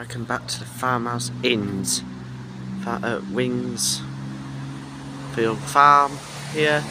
Welcome back to the Farmhouse Inns. That uh, Wings Field Farm here.